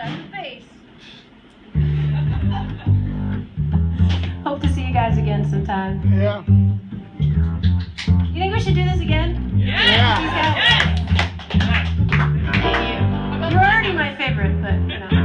That's the face. Hope to see you guys again sometime. Yeah. You think we should do this again? Yeah. yeah. yeah. Thank you. You're already my favorite, but you know.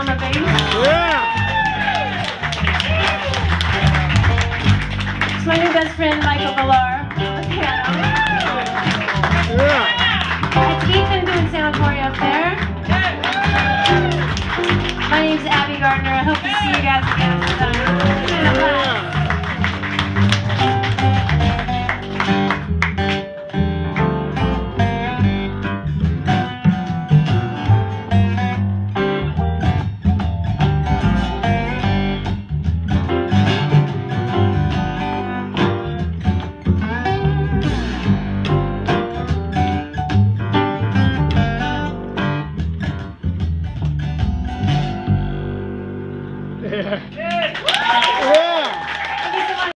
on the bass. Yeah. It's my new best friend, Michael Villar.